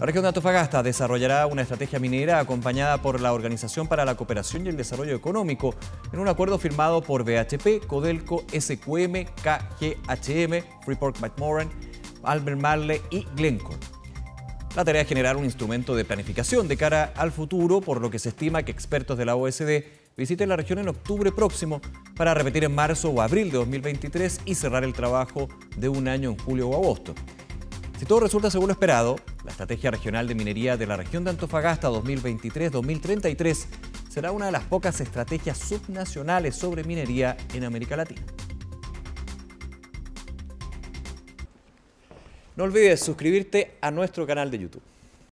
La región de Antofagasta desarrollará una estrategia minera acompañada por la Organización para la Cooperación y el Desarrollo Económico en un acuerdo firmado por BHP, Codelco, SQM, KGHM, Freeport McMoran, Albert Marley y Glencore. La tarea es generar un instrumento de planificación de cara al futuro, por lo que se estima que expertos de la OSD visiten la región en octubre próximo para repetir en marzo o abril de 2023 y cerrar el trabajo de un año en julio o agosto. Si todo resulta según lo esperado, la Estrategia Regional de Minería de la región de Antofagasta 2023-2033 será una de las pocas estrategias subnacionales sobre minería en América Latina. No olvides suscribirte a nuestro canal de YouTube.